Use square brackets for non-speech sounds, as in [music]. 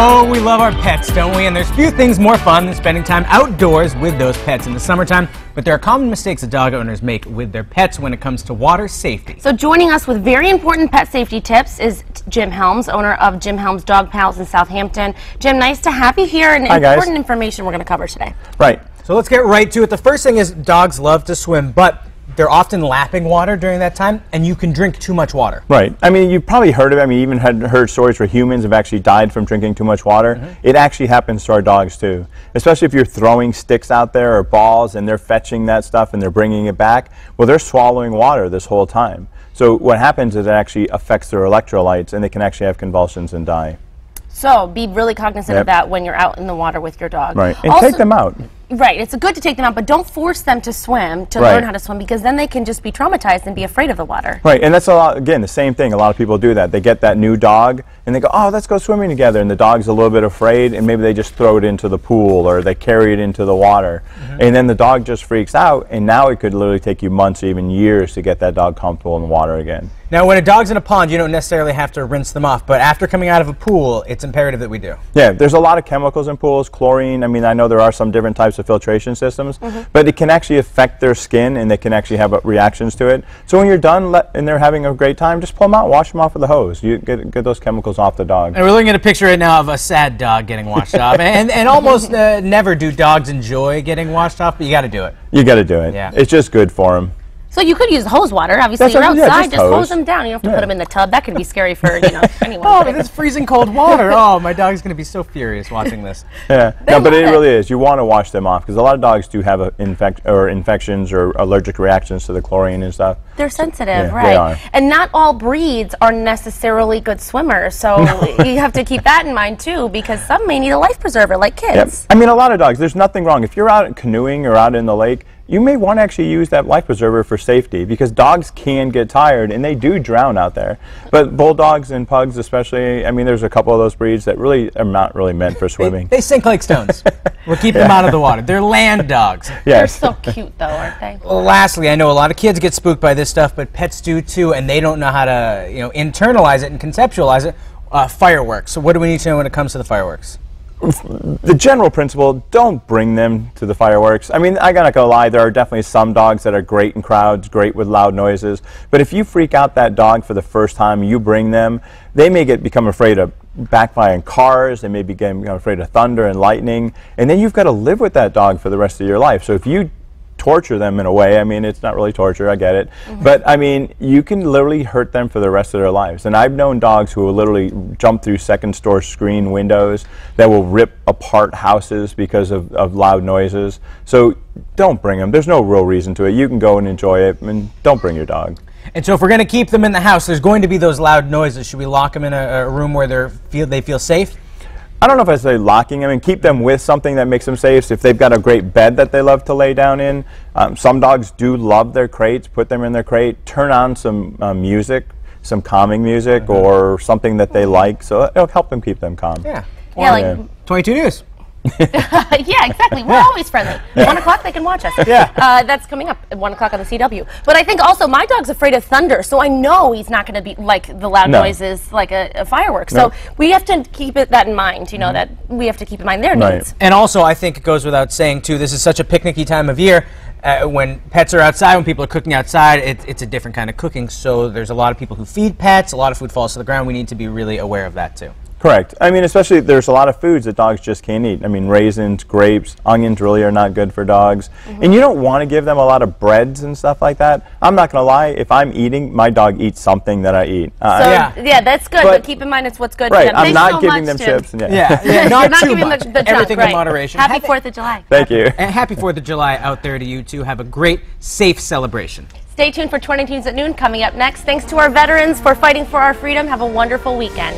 Oh, we love our pets, don't we? And there's few things more fun than spending time outdoors with those pets in the summertime. But there are common mistakes that dog owners make with their pets when it comes to water safety. So joining us with very important pet safety tips is Jim Helms, owner of Jim Helms Dog Pals in Southampton. Jim, nice to have you here and Hi, guys. important information we're going to cover today. Right. So let's get right to it. The first thing is dogs love to swim, but they're often lapping water during that time, and you can drink too much water. Right. I mean, you've probably heard of it. I mean, you even had heard stories where humans have actually died from drinking too much water. Mm-hmm. It actually happens to our dogs too. Especially if you're throwing sticks out there or balls and they're fetching that stuff and they're bringing it back. Well, they're swallowing water this whole time. So what happens is it actually affects their electrolytes and they can actually have convulsions and die. So be really cognizant Yep. of that when you're out in the water with your dog. Right. And Also- take them out. Right. It's good to take them out, but don't force them to swim to Right. learn how to swim because then they can just be traumatized and be afraid of the water. Right, and that's a lot, again, the same thing. A lot of people do that. They get that new dog and they go, oh, let's go swimming together. And the dog's a little bit afraid and maybe they just throw it into the pool or they carry it into the water. Mm-hmm. And then the dog just freaks out and now it could literally take you months or even years to get that dog comfortable in the water again. Now, when a dog's in a pond, you don't necessarily have to rinse them off, but after coming out of a pool, it's imperative that we do. Yeah, there's a lot of chemicals in pools, chlorine. I mean, I know there are some different types of filtration systems, but it can actually affect their skin and they can actually have uh, reactions to it. So when you're done let, and they're having a great time, just pull them out, wash them off with a hose. You get, get those chemicals off the dog. And we're looking at a picture right now of a sad dog getting washed [laughs] off. And, and almost uh, never do dogs enjoy getting washed off, but you got to do it. You got to do it. Yeah. It's just good for them. So you could use hose water. Obviously, That's you're what- yeah, outside. just just hose. hose. them down. You don't have to Yeah. put them in the tub. That could be scary for you know [laughs] anyone. Oh, but but it's freezing cold water. [laughs] Oh, my dog's going to be so furious watching this. Yeah, no, but love it it. really is. You want to wash them off because a lot of dogs do have a infect or infections or allergic reactions to the chlorine and stuff. They're sensitive, Yeah, they right? are. And not all breeds are necessarily good swimmers, so [laughs] you have to keep that in mind too, because some may need a life preserver, like Yep. kids. I mean, a lot of dogs. There's nothing wrong if you're out canoeing or out in the lake. You may want to actually use that life preserver for safety because dogs can get tired and they do drown out there. But bulldogs and pugs, especially, I mean, there's a couple of those breeds that really are not really meant for swimming. they sink like stones. We'll keep them [laughs] out of the water. They're land dogs. [laughs] They're so cute, though, aren't they? Well, lastly, I know a lot of kids get spooked by this stuff, but pets do too, and they don't know how to, you know, internalize it and conceptualize it. Uh, fireworks. So, what do we need to know when it comes to the fireworks? The general principle don't bring them to the fireworks. I mean i gotta go lie there are definitely some dogs that are great in crowds great with loud noises. But if you freak out that dog for the first time you bring them they may get become afraid of backfiring cars they may become afraid of thunder and lightning. And then you've got to live with that dog for the rest of your life. So if you torture them in a way. I mean, it's not really torture, I get it. Mm-hmm. But I mean, you can literally hurt them for the rest of their lives. And I've known dogs who will literally jump through second store screen windows that will rip apart houses because of, of loud noises. So don't bring them. There's no real reason to it. You can go and enjoy it, and don't bring your dog. And so, if we're going to keep them in the house, there's going to be those loud noises. Should we lock them in a, a room where they feel they feel safe? I don't know if I say locking them and keep them with something that makes them safe. So if they've got a great bed that they love to lay down in, um, some dogs do love their crates. Put them in their crate. Turn on some uh, music, some calming music, or something that they like. So it'll help them keep them calm. Yeah. Yeah, like Yeah. 22 News. [laughs] yeah, exactly. We're always friendly. One o'clock, they can watch us. Yeah. Uh, that's coming up at one o'clock on the CW. But I think also my dog's afraid of thunder, so I know he's not going to be like the loud No. noises like a, a firework. No. So we have to keep it that in mind. You know that we have to keep in mind their Right. needs. And also, I think it goes without saying, too, this is such a picnicky time of year. Uh, when pets are outside, when people are cooking outside, it, it's a different kind of cooking. So there's a lot of people who feed pets, a lot of food falls to the ground. We need to be really aware of that, too. Correct. I mean, especially there's a lot of foods that dogs just can't eat. I mean, raisins, grapes, onions really are not good for dogs. And you don't want to give them a lot of breads and stuff like that. I'm not going to lie. If I'm eating, my dog eats something that I eat. Uh, So Yeah. yeah, that's good. But, But- keep in mind it's what's good. right. for them. I'm Thanks not so giving them chips. Yeah. Yeah, yeah, [laughs] not not too much. the, the Everything right. in moderation. Happy Happy- Fourth of July. Thank you. And happy 4th of July out there to you, too. Have a great, safe celebration. Stay tuned for 22 News at Noon coming up next. Thanks to our veterans for fighting for our freedom. Have a wonderful weekend.